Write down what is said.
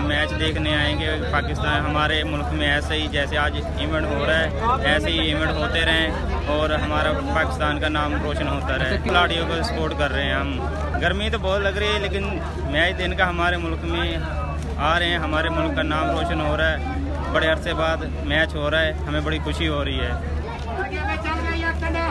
Match देखने आएँगे पाकिस्तान। हमारे मुल्क में ऐसे ही जैसे आज इवेंट हो रहा है, ऐसे ही इवेंट होते रहें और हमारा पाकिस्तान का नाम रोशन होता रहे। खिलाड़ियों को सपोर्ट कर रहे हैं हम। गर्मी तो बहुत लग रही है, लेकिन मैच दिन का हमारे मुल्क में आ रहे हैं। हमारे मुल्क का नाम रोशन हो रहा है। बड़े अरसे बाद मैच हो रहा है। हमें बड़ी खुशी हो रही है। ਅੱਗੇ ਚੱਲ ਰਿਹਾ ਯਾਰ ਕੰਡੇ